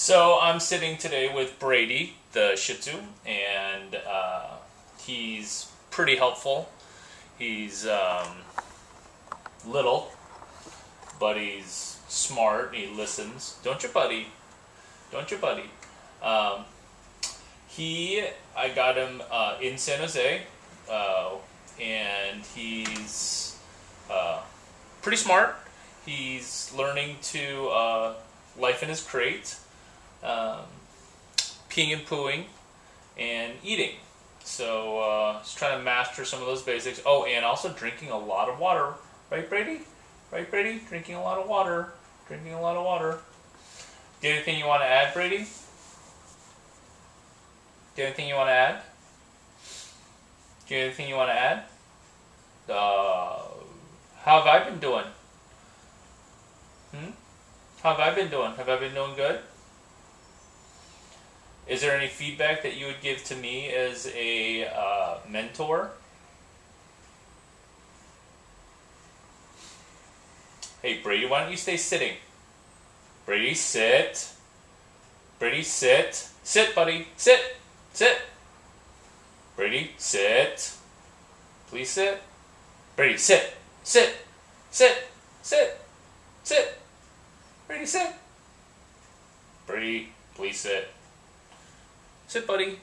So I'm sitting today with Brady, the Shih Tzu, and uh, he's pretty helpful. He's um, little, but he's smart. He listens. Don't you, buddy? Don't you, buddy? Um, he, I got him uh, in San Jose, uh, and he's uh, pretty smart. He's learning to uh, life in his crate um, peeing and pooing, and eating. So uh, just trying to master some of those basics. Oh, and also drinking a lot of water, right, Brady? Right, Brady? Drinking a lot of water. Drinking a lot of water. Do you have anything you want to add, Brady? Do you have anything you want to add? Do you have anything you want to add? Uh, how have I been doing? Hmm? How have I been doing? Have I been doing good? Is there any feedback that you would give to me as a uh, mentor? Hey, Brady, why don't you stay sitting? Brady, sit. Brady, sit. Sit, buddy. Sit. Sit. Brady, sit. Please sit. Brady, sit. Sit. Sit. Sit. Sit. Brady, sit. Brady, please sit. Sit, buddy.